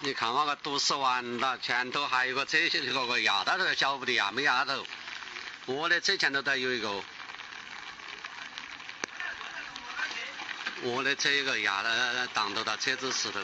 你看那个堵死完了，前头还有个车，那个压到头，晓不得压没压头。我的车前头都有一个，我的车一个压了挡到他车子石头。